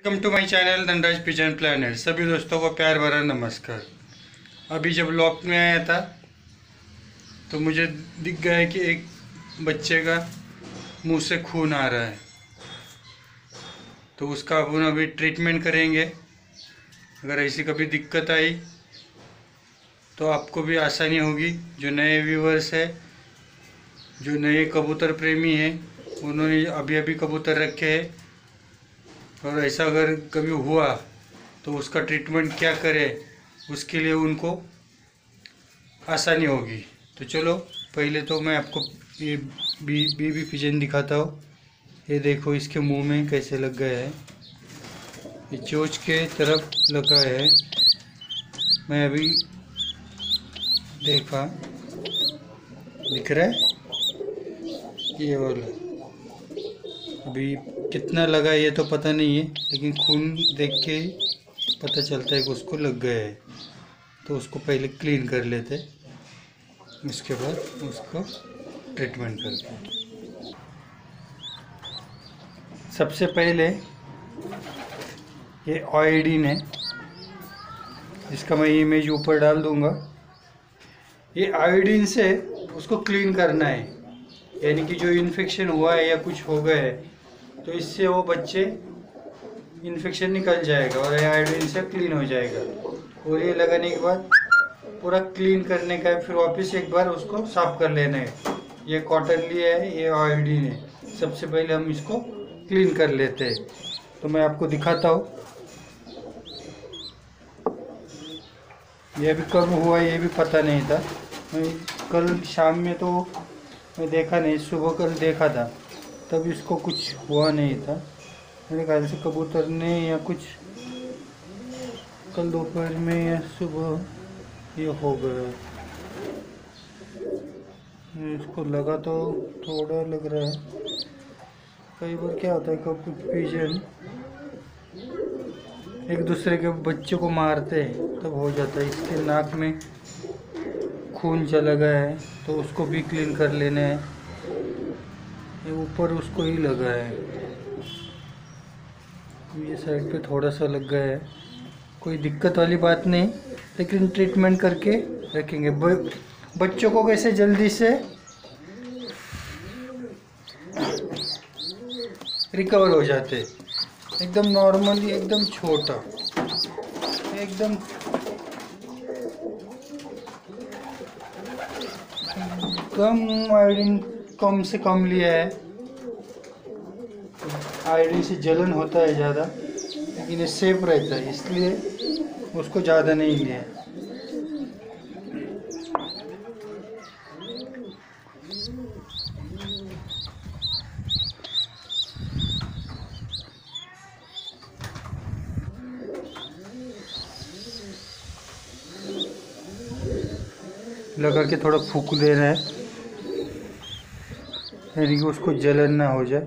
Welcome to my channel Dhanraj pigeon planner सभी दोस्तों को प्यार भरा नमस्कार। अभी जब लॉक में आया था तो मुझे दिख गया कि एक बच्चे का मुँह से खून आ रहा है। तो उसका अपन अभी ट्रीटमेंट करेंगे। अगर ऐसी कभी दिक्कत आई तो आपको भी आसानी होगी। जो नए व्यूवर्स है, जो नए कबूतर प्रेमी हैं, उन्होंने अभी अभी कबूतर रखे हैं। और ऐसा अगर कभी हुआ तो उसका ट्रीटमेंट क्या करें, उसके लिए उनको आसानी होगी। तो चलो, पहले तो मैं आपको ये बी बी पिजन दिखाता हूँ। ये देखो, इसके मुँह में कैसे लग गया है। ये चोच के तरफ़ लगा है। मैं अभी देखा, दिख रहा है? ये वाला। अभी कितना लगा ये तो पता नहीं है, लेकिन खून देख के पता चलता है कि उसको लग गया है। तो उसको पहले क्लीन कर लेते, उसके बाद उसको ट्रीटमेंट करते सबसे पहले ये आयोडीन है इसका मैं इमेज ऊपर डाल दूँगा। ये आयोडीन से उसको क्लीन करना है, यानी कि जो इन्फेक्शन हुआ है या कुछ हो गया है तो इससे वो बच्चे इन्फेक्शन निकल जाएगा और आयोडीन से क्लीन हो जाएगा। और ये लगाने के बाद पूरा क्लीन करने का है, फिर वापस एक बार उसको साफ़ कर लेना है। ये कॉटन लिया है, ये आयोडीन है। सबसे पहले हम इसको क्लीन कर लेते हैं। तो मैं आपको दिखाता हूँ। ये भी कब हुआ, ये भी पता नहीं था। मैं कल शाम में तो मैं देखा नहीं, सुबह कल देखा था। तब इसको कुछ हुआ नहीं था। मेरे ख्याल से कबूतर ने या कुछ कल दोपहर में या सुबह ये हो गया। इसको लगा तो थोड़ा लग रहा है। कई बार क्या होता है कब पिजन एक दूसरे के बच्चे को मारते हैं, तब हो जाता है। इसके नाक में खून चला गया है तो उसको भी क्लीन कर लेना है। ऊपर उसको ही लगा है। ये साइड पे थोड़ा सा लग गया है। कोई दिक्कत वाली बात नहीं, लेकिन ट्रीटमेंट करके रखेंगे। बच्चों को कैसे जल्दी से रिकवर हो जाते? एकदम नॉर्मली एकदम छोटा, एकदम कम आयोडीन कम से कम लिया है। आयोडीन से जलन होता है ज़्यादा, लेकिन ये सेफ़ रहता है, इसलिए उसको ज़्यादा नहीं लिया लगा के थोड़ा फूक दे रहा है। यानी कि उसको जलन ना हो जाए।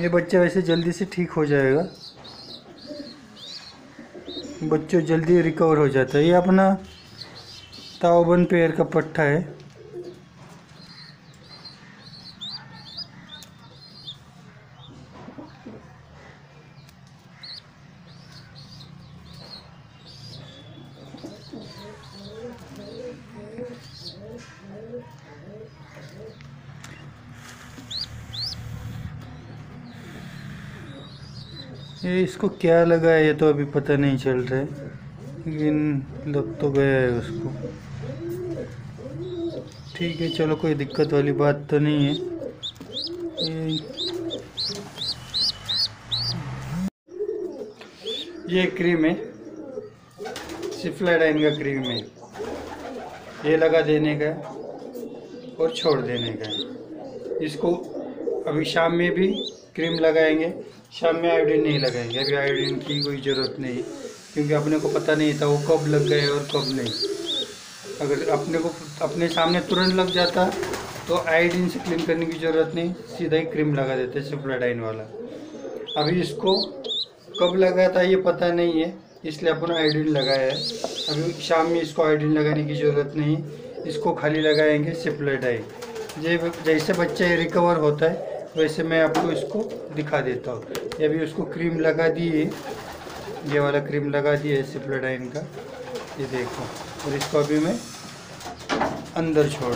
ये बच्चा वैसे जल्दी से ठीक हो जाएगा। बच्चों जल्दी रिकवर हो जाता है। ये अपना ताओबन पेड़ का पट्टा है। ये इसको क्या लगा है? ये तो अभी पता नहीं चल रहा है। लेकिन लग तो गया है उसको। ठीक है चलो कोई दिक्कत वाली बात तो नहीं है। ये, क्रीम है। सिफ्लाडाइन का क्रीम है। ये लगा देने का और छोड़ देने का इसको अभी शाम में भी क्रीम लगाएँगे, शाम में आयोडीन नहीं लगाएँगे। अभी आयोडीन की कोई ज़रूरत नहीं, क्योंकि अपने को पता नहीं था वो कब लग गए और कब नहीं। अगर अपने को, अपने सामने तुरंत लग जाता तो आयोडीन से क्लीन करने की ज़रूरत नहीं, सीधा ही क्रीम लगा देते सिप्लाडाइन वाला। अभी इसको कब लगा था ये पता नहीं है, इसलिए अपन आयोडीन लगाया है। अभी शाम में इसको आयोडीन लगाने की ज़रूरत नहीं, इसको खाली लगाएँगे सिप्लेटाई जे जैसे बच्चा रिकवर होता है वैसे मैं आपको इसको दिखा देता हूँ। ये अभी उसको क्रीम लगा दी है ये वाला क्रीम लगा दिया है सिप्लेटाइन का। ये देखो। और इसको अभी मैं अंदर छोड़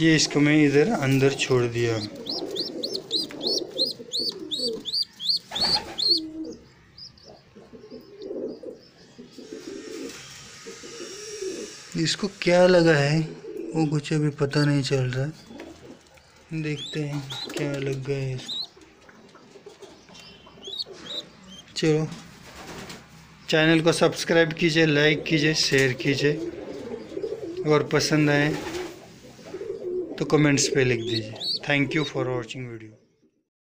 ये इसको मैं इधर अंदर छोड़ दिया। इसको क्या लगा है? वो कुछ अभी पता नहीं चल रहा। देखते हैं क्या लग गए इसको। चलो, चैनल को सब्सक्राइब कीजिए, लाइक कीजिए, शेयर कीजिए, और पसंद आए तो कमेंट्स पे लिख दीजिए। Thank you for watching video